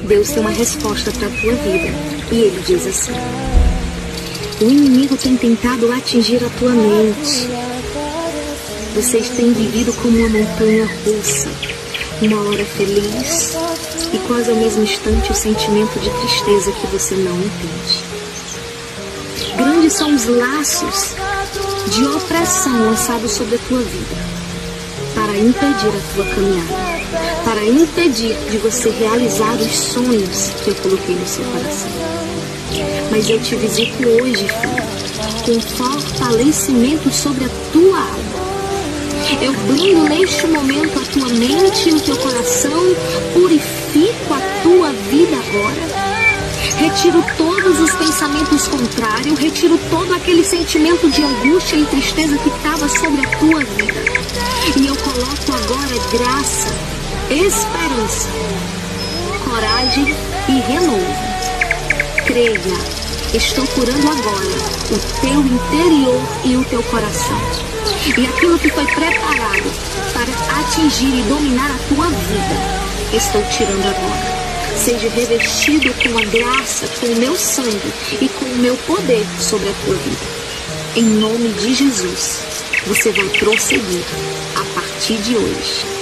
Deus tem uma resposta para a tua vida. E ele diz assim: O inimigo tem tentado atingir a tua mente. Vocês têm vivido como uma montanha russa. Uma hora feliz e quase ao mesmo instante o sentimento de tristeza que você não entende. Grandes são os laços de opressão lançados sobre a tua vida para impedir a tua caminhada para impedir de você realizar os sonhos que eu coloquei no seu coração. Mas eu te visito hoje, filho, com fortalecimento sobre a tua alma. Eu brindo neste momento a tua mente e o teu coração, purifico a tua vida agora. Retiro todos os pensamentos contrários, retiro todo aquele sentimento de angústia e tristeza que estava sobre a tua vida. E eu coloco agora graça, esperança, coragem e renovo. Creia, estou curando agora o teu interior e o teu coração. E aquilo que foi preparado para atingir e dominar a tua vida, estou tirando agora. Seja revestido com a graça, com o meu sangue e com o meu poder sobre a tua vida. Em nome de Jesus, você vai prosseguir a partir de hoje